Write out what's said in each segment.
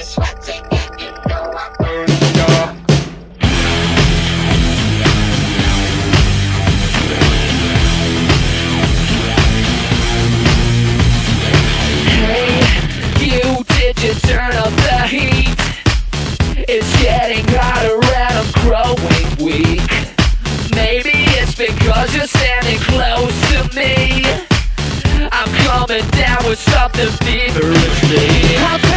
always wanting it, you know I burn ya. Hey, you, did you turn up the heat? It's getting hotter and I'm growing weak Maybe it's because you're standing close to me I'm coming down with something feverishly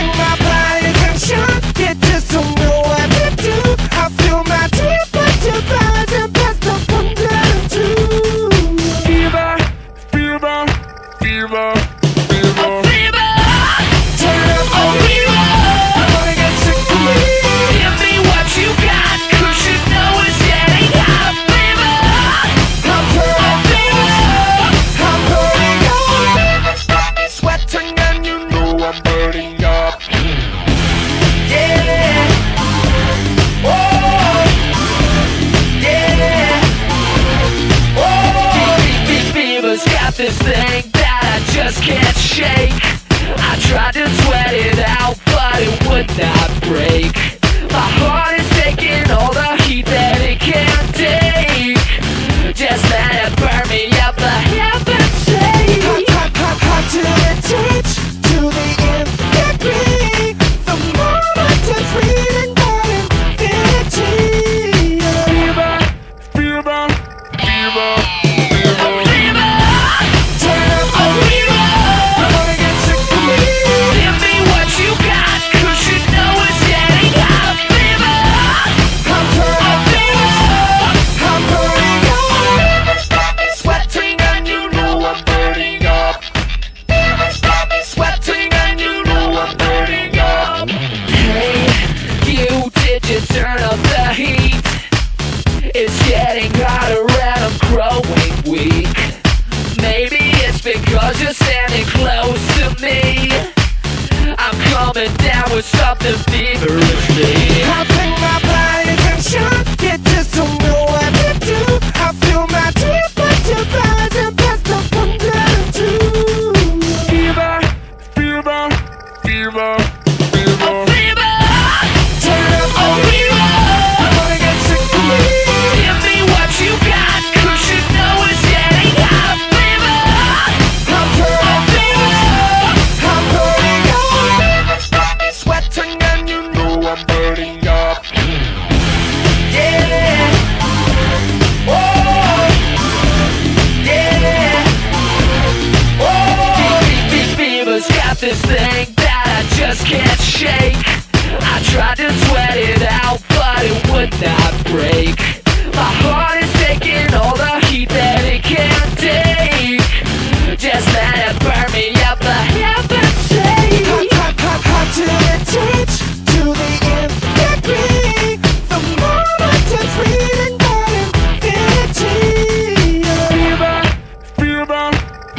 river. 'Cause You're standing close to me. I'm coming down with something feverishly would not break. My heart is taking all the heat that it can take. Just let it burn me up, I have a change Hot, hot, hot, hot to the touch, to the infinity The moment to freedom, that infinity. Fever, fever,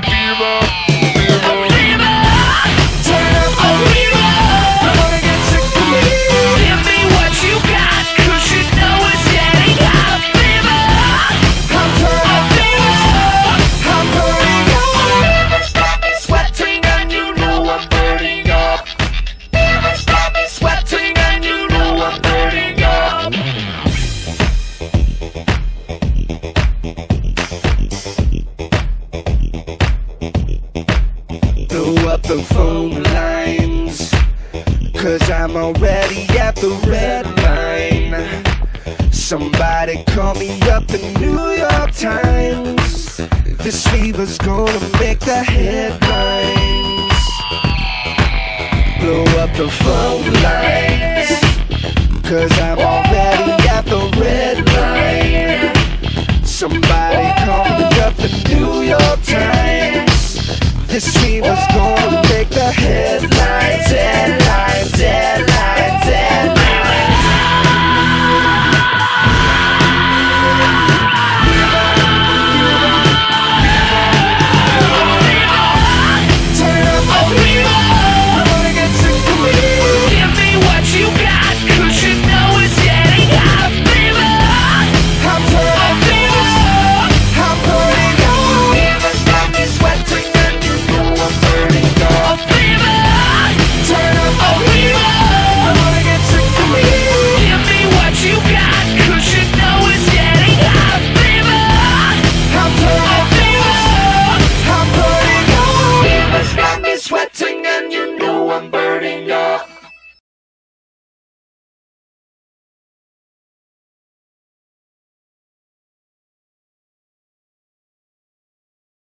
fever. phone lines. Cause I'm already at the red line. Somebody call me up the New York Times. This fever's gonna make the headlines. Blow up the phone lines. Cause I'm already at the